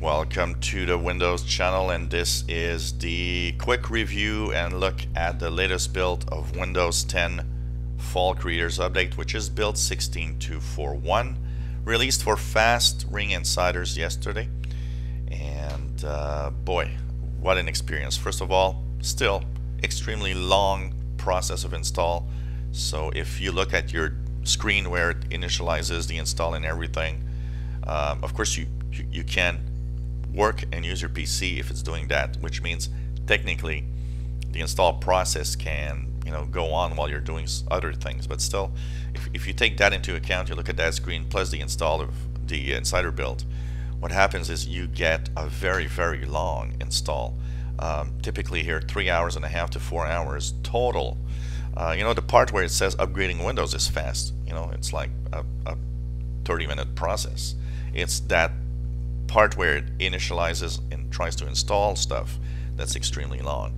Welcome to the Windows channel and this is the quick review and look at the latest build of Windows 10 Fall Creators Update which is build 16241 released for fast ring insiders yesterday. And uh, boy what an experience. First of all still extremely long process of install. So if you look at your screen where it initializes the install and everything um, of course you, you, you can work and use your PC if it's doing that, which means technically the install process can you know go on while you're doing other things. But still, if, if you take that into account, you look at that screen plus the install of the insider build, what happens is you get a very very long install. Um, typically here three hours and a half to four hours total. Uh, you know the part where it says upgrading Windows is fast. You know it's like a, a 30 minute process. It's that part where it initializes and tries to install stuff that's extremely long.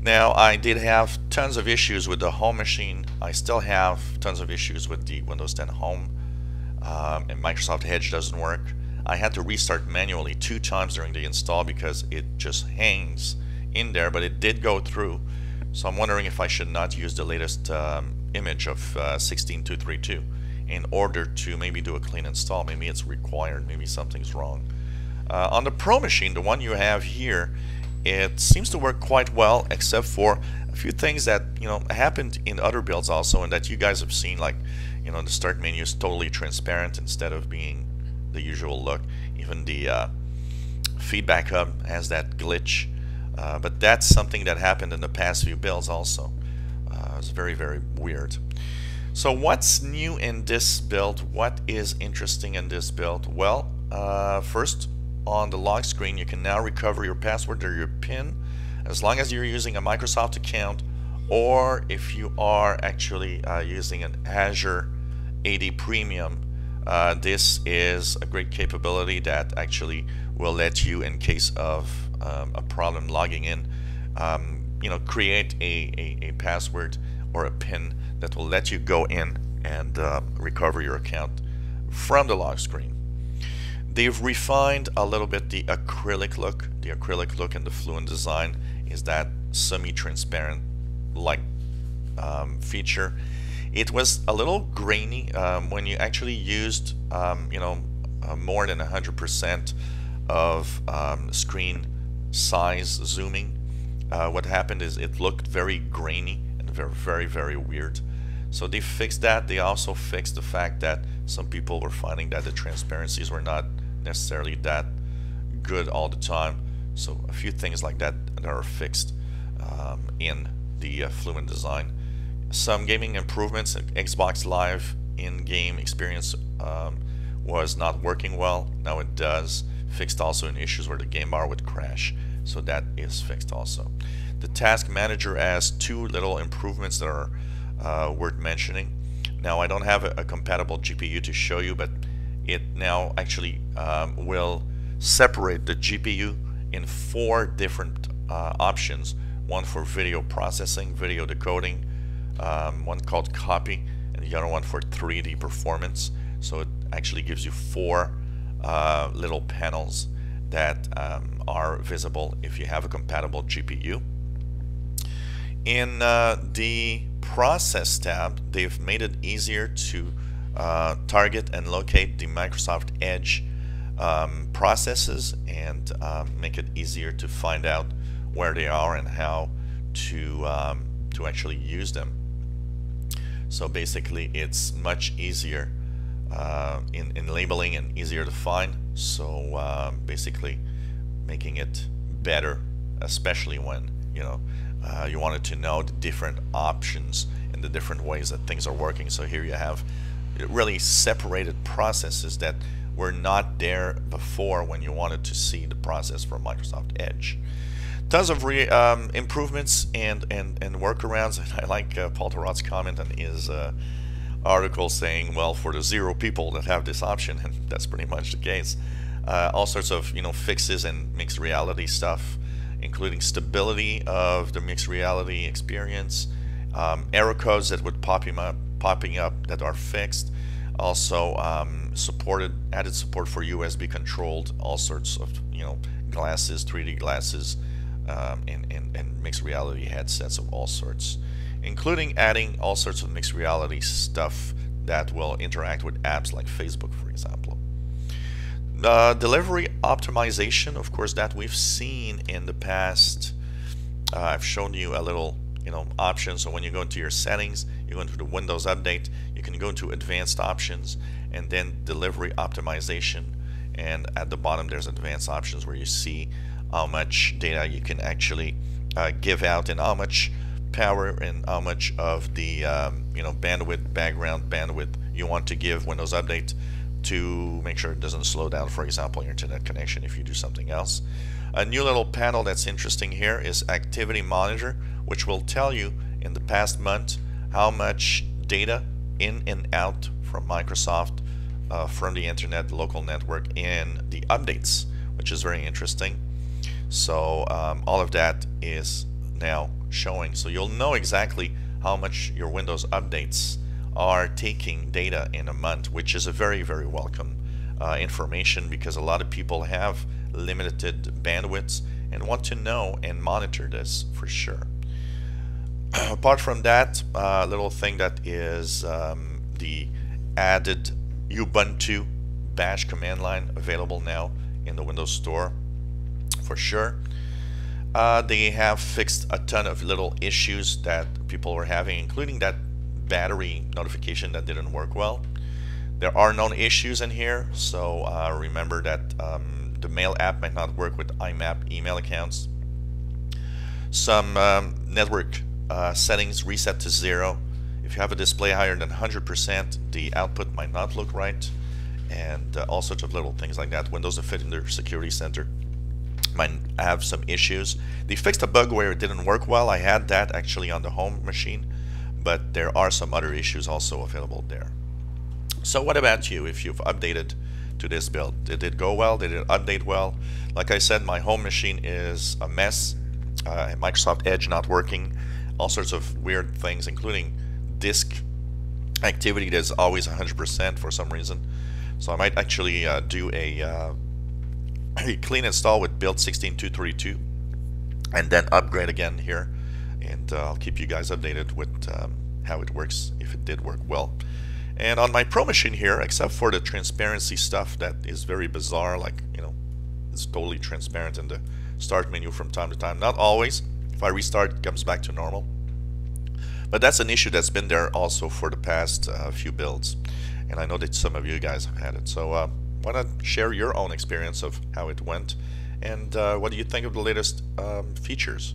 Now I did have tons of issues with the home machine. I still have tons of issues with the Windows 10 Home um, and Microsoft Edge doesn't work. I had to restart manually two times during the install because it just hangs in there but it did go through so I'm wondering if I should not use the latest um, image of uh, 16232 in order to maybe do a clean install. Maybe it's required, maybe something's wrong. Uh, on the Pro machine, the one you have here, it seems to work quite well except for a few things that you know happened in other builds also and that you guys have seen like you know the start menu is totally transparent instead of being the usual look. Even the uh, feedback hub has that glitch. Uh, but that's something that happened in the past few builds also. Uh, it's very very weird so what's new in this build? What is interesting in this build? Well, uh, first on the lock screen you can now recover your password or your PIN as long as you're using a Microsoft account or if you are actually uh, using an Azure AD Premium uh, this is a great capability that actually will let you in case of um, a problem logging in um, you know create a, a, a password or a PIN that will let you go in and uh, recover your account from the lock screen. They've refined a little bit the acrylic look. The acrylic look and the Fluent design is that semi-transparent like um, feature. It was a little grainy um, when you actually used um, you know uh, more than 100% of um, screen size zooming. Uh, what happened is it looked very grainy and very very very weird. So they fixed that. They also fixed the fact that some people were finding that the transparencies were not necessarily that good all the time. So a few things like that that are fixed um, in the uh, Fluent design. Some gaming improvements. Xbox Live in-game experience um, was not working well. Now it does. Fixed also in issues where the game bar would crash. So that is fixed also. The task manager has two little improvements that are uh, worth mentioning. Now I don't have a, a, compatible GPU to show you, but it now actually um, will separate the GPU in four different uh, options. One for video processing, video decoding, um, one called copy, and the other one for 3D performance. So it actually gives you four uh, little panels that um, are visible if you have a compatible GPU. In uh, the process tab, they've made it easier to uh, target and locate the Microsoft Edge um, processes and um, make it easier to find out where they are and how to um, to actually use them. So basically, it's much easier uh, in in labeling and easier to find. So um, basically, making it better, especially when you know uh, you wanted to know the different options and the different ways that things are working. So here you have really separated processes that were not there before when you wanted to see the process from Microsoft Edge. Tons of re, um, improvements and, and, and workarounds. And I like uh, Paul Thurrott's comment on his uh, article saying, well, for the zero people that have this option, and that's pretty much the case, uh, all sorts of you know fixes and mixed reality stuff including stability of the mixed reality experience, um, error codes that would popping up, popping up that are fixed, also um, supported added support for USB controlled all sorts of you know glasses 3D glasses um, and, and, and mixed reality headsets of all sorts including adding all sorts of mixed reality stuff that will interact with apps like Facebook for example uh, delivery optimization of course that we've seen in the past. Uh, I've shown you a little you know options. So when you go into your settings you go into the Windows update you can go into advanced options and then delivery optimization. And at the bottom there's advanced options where you see how much data you can actually uh, give out and how much power and how much of the um, you know bandwidth background bandwidth you want to give Windows Update to make sure it doesn't slow down for example your internet connection if you do something else. A new little panel that's interesting here is activity monitor which will tell you in the past month how much data in and out from Microsoft uh, from the internet local network in the updates which is very interesting. So um, all of that is now showing. So you'll know exactly how much your Windows updates are taking data in a month which is a very very welcome uh, information because a lot of people have limited bandwidths and want to know and monitor this for sure apart from that, uh, little thing that is um, the added Ubuntu bash command line available now in the Windows Store for sure. Uh, they have fixed a ton of little issues that people were having, including that battery notification that didn't work well. There are known issues in here, so uh, remember that um, the Mail app might not work with IMAP email accounts. Some um, network uh, settings reset to zero. If you have a display higher than 100%, the output might not look right, and uh, all sorts of little things like that. Windows Defender Security Center might have some issues. They fixed a bug where it didn't work well. I had that actually on the home machine, but there are some other issues also available there. So what about you if you've updated to this build? Did it go well? Did it update well? Like I said, my home machine is a mess. Uh, Microsoft Edge not working all sorts of weird things, including disk activity that's always 100% for some reason. So I might actually uh, do a, uh, a clean install with build 16232 and then upgrade again here. And uh, I'll keep you guys updated with um, how it works, if it did work well. And on my Pro machine here, except for the transparency stuff that is very bizarre, like, you know, it's totally transparent in the start menu from time to time. Not always, if I restart, it comes back to normal. But that's an issue that's been there also for the past uh, few builds. And I know that some of you guys have had it. So uh, why not share your own experience of how it went and uh, what do you think of the latest um, features.